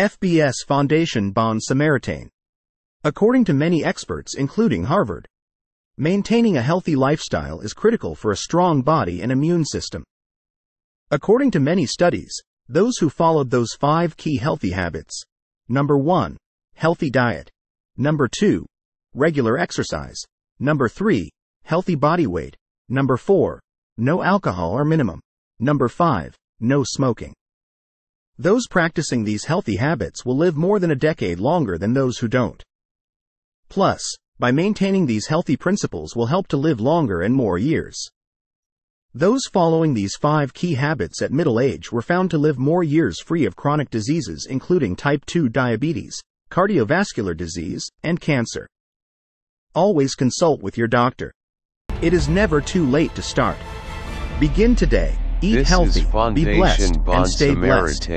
FBS Foundation Bon Samaritain. According to many experts, including Harvard, maintaining a healthy lifestyle is critical for a strong body and immune system. According to many studies, those who followed those five key healthy habits number 1, healthy diet, number 2, regular exercise, number 3, healthy body weight, number 4, no alcohol or minimum, number 5, no smoking. Those practicing these healthy habits will live more than a decade longer than those who don't. Plus, by maintaining these healthy principles will help to live longer and more years. Those following these five key habits at middle age were found to live more years free of chronic diseases including type 2 diabetes, cardiovascular disease, and cancer. Always consult with your doctor. It is never too late to start. Begin today. Eat this healthy, be Foundation blessed, and stay blessed.